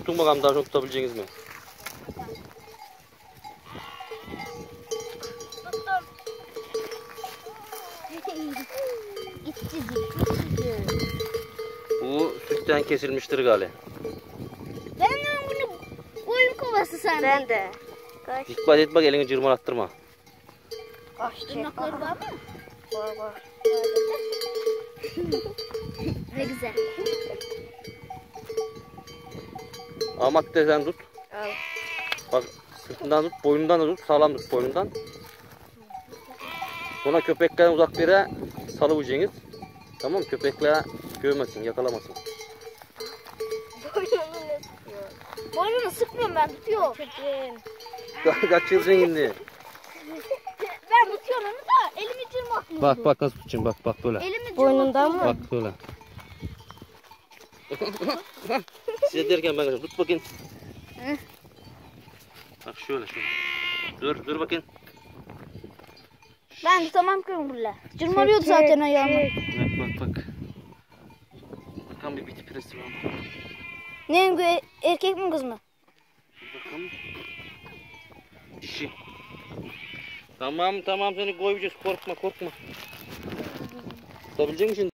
Tutun bakalım daha çok tutabileceğiniz mi? Bu sütten kesilmiştir gali. Ben de bunu koyun kovası sandım. Ben de. Kaç. Dikkat et bak elini cırmalattırma. Kaç çek. Tırnakları var mı? Var var. Ne güzel. Ahmet de sen tut. Al. Bak sırtından tut, boynundan da tut, sağlam tut boynundan. Sonra köpeklerden uzak bir yere salıvuracaksınız. Tamam? Köpekler görmesin, yakalamasın. Boynumu ne sıkıyor? Boynunu sıkmıyorum ben tutuyorum. Çocuğum. Kaçırsın şimdi. Ben tutuyorum onu da elimi cırmaklıyorum. Bak bak nasıl tutacağım bak bak böyle. Elimi Boynundan mı? Bak böyle. Size derken ben tut bakayım. Hı. Bak şöyle şöyle. Dur dur bakayım. Ben tutamam ki bunu. Cırmalıyordu zaten ayağımı. Bak bak bak. Bakalım bir biti presi var mı? Ne bu erkek mi kız mı? Bakalım. Dişi. Tamam tamam seni koyacağız korkma korkma. Tutabilecek misin?